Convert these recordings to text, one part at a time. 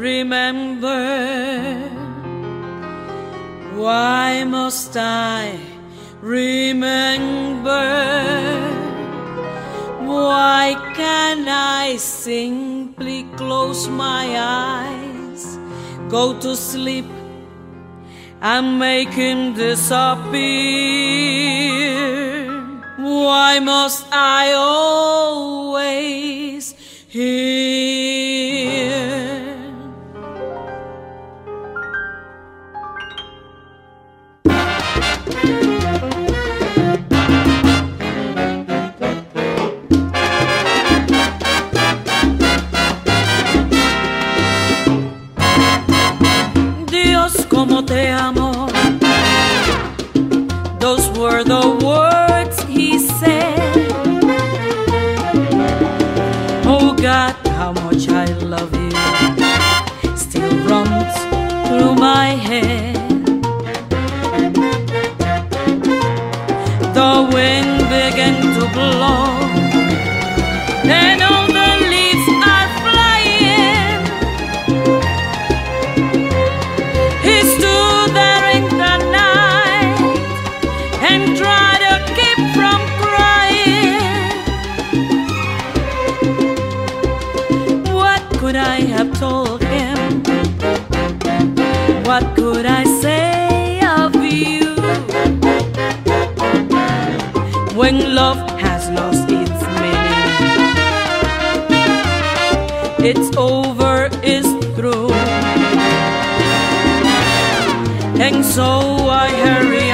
remember? Why must I remember? Why can I simply close my eyes, go to sleep, and make him disappear? Why must I always I love you. Still runs through my head. The wind began to blow. Could I have told him? What could I say of you? When love has lost its meaning, it's over, it's through. And so I hurry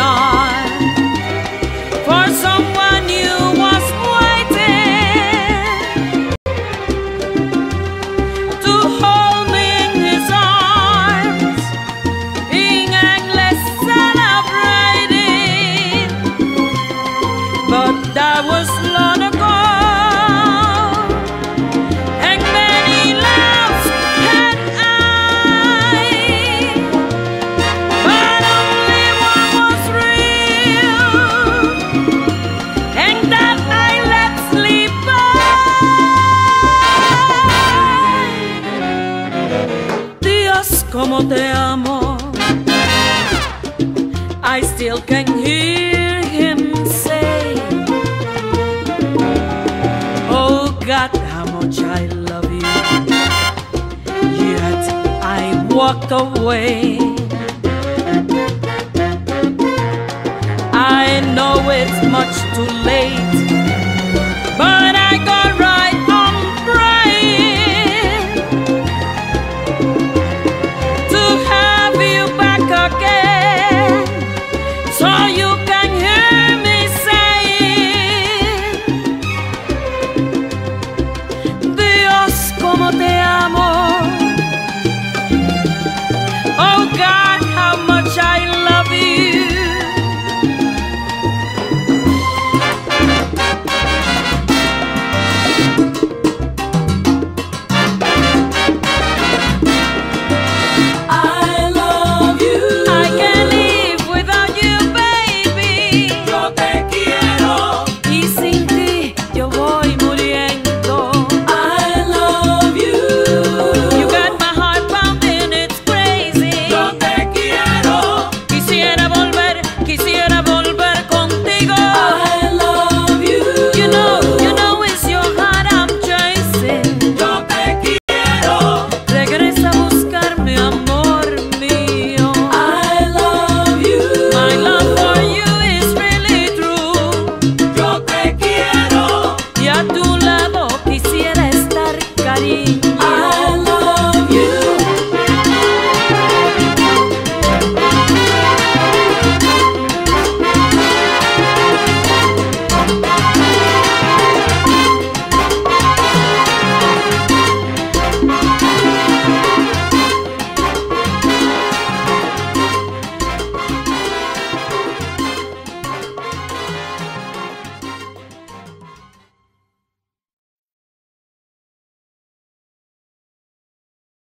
como te amo. I still can hear him say, Oh God, how much I love you. Yet I walked away. I know it's much too late so you can hear